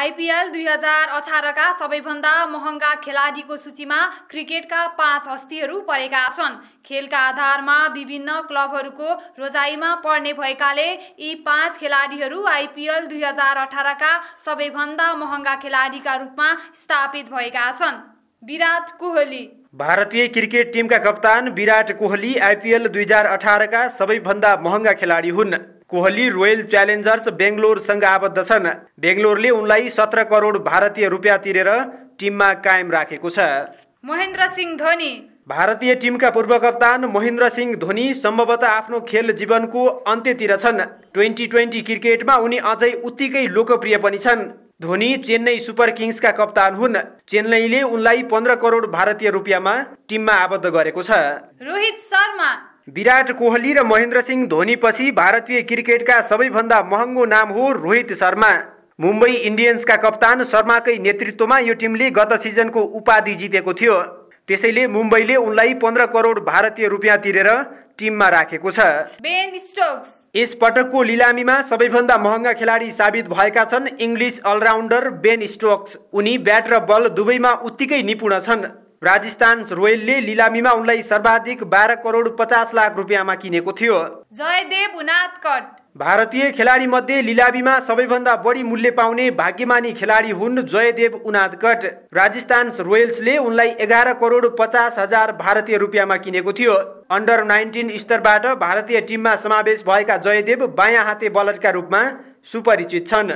IPL दुई हजार अठारका सबैभन्दा महँगा खेलाडीको सूचीमा क्रिकेटका पाँच हस्तीहरू परेका छन्। खेलका आधारमा विभिन्न क्लबहरूको रोजाइमा पर्ने भएकाले यी पाँच खेलाडीहरू आइपिएल दुई हजार अठारका सबैभन्दा महँगा खेलाडीका रूपमा स्थापित भएका छन्। विराट कोहली भारतीय क्रिकेट टिमका कप्तान विराट कोहली आइपिएल दुई हजार अठारका सबैभन्दा महँगा खेलाडी हुन्। कोहली रोयल च्यालेन्जर्स बेङ्गलोरसँग आबद्ध छन्। बेङ्गलोरले उनलाई सत्र करोड भारतीय रुपियाँ तिरेर टिममा कायम राखेको छ। महेन्द्र सिंह धोनी। भारतीय टिमका पूर्व कप्तान महेन्द्र सिंह धोनी सम्भवतः आफ्नो खेल जीवनको अन्त्यतिर छन्। ट्वेन्टी ट्वेन्टी क्रिकेटमा उनी अझै उत्तिकै लोकप्रिय पनि छन्। धोनी चेन्नई सुपर किङ्सका कप्तान हुन्। चेन्नईले उनलाई पन्ध्र करोड भारतीय रुपियाँमा टिममा आबद्ध गरेको छ। रोहित शर्मा। विराट कोहली र महेन्द्र सिंह धोनीपछि भारतीय क्रिकेटका सबैभन्दा महँगो नाम हो रोहित शर्मा। मुम्बई इन्डियन्सका कप्तान शर्माकै नेतृत्वमा यो टिमले गत सिजनको उपाधि जितेको थियो। त्यसैले मुम्बईले उनलाई पन्ध्र करोड भारतीय रुपियाँ तिरेर टिममा राखेको छ। बेन स्टोक्स यस पटकको लिलामीमा सबैभन्दा महँगा खेलाडी साबित भएका छन् इङ्ग्लिस अलराउन्डर बेन स्टोक्स। उनी ब्याट र बल दुवैमा उत्तिकै निपुण छन्। राजस्थान रोयलले लिलामीमा उनलाई सर्वाधिक बाह्र करोड पचास लाख रुपियाँमा किनेको थियो। जयदेव उनादकट भारतीय खेलाडी मध्ये लिलाबीमा सबैभन्दा बढी मूल्य पाउने भाग्यमानी खेलाडी हुन् जयदेव उनादकट राजस्थान रोयल्सले उनलाई एघार करोड पचास हजार भारतीय रुपियाँमा किनेको थियो। अन्डर नाइन्टिन स्तरबाट भारतीय टिममा समावेश भएका जयदेव बायाँ हाते बलरका रूपमा सुपरिचित छन्।